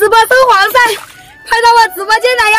直播收黄鳝快到我直播间来